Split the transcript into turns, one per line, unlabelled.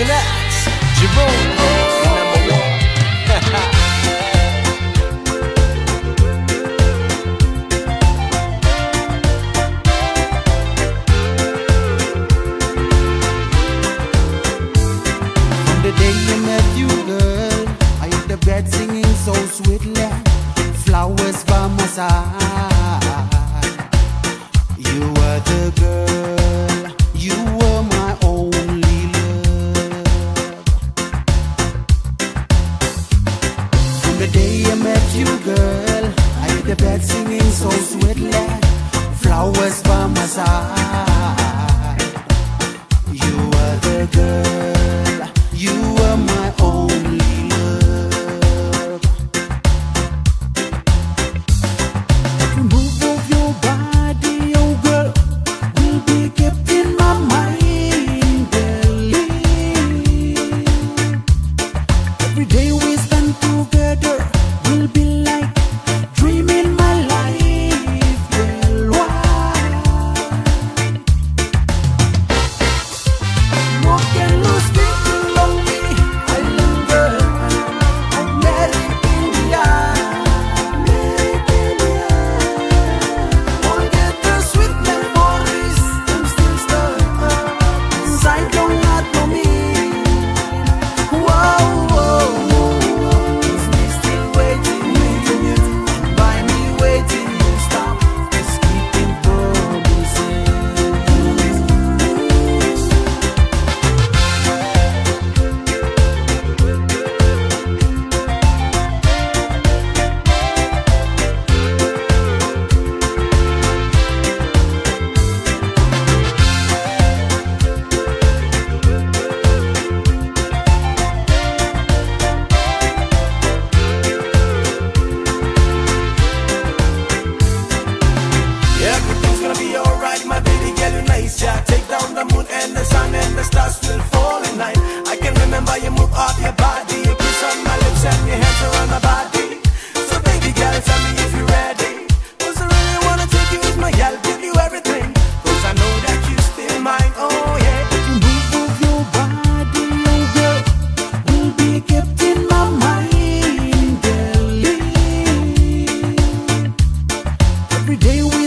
Deluxe, Jerome, number one.
singing so sweetly, flowers by my side. the birds singing so sweetly, flowers by my side. You are the girl.
the stars will fall in line. I can remember you move up your body. You kiss on my lips and your hands around my body. So baby girl, tell me if you're ready. Cause I really wanna take
you as
my gal Give you everything. Cause I know that you still mine,
oh yeah. You move with your body, oh girl Will be kept in my mind, girl Every day we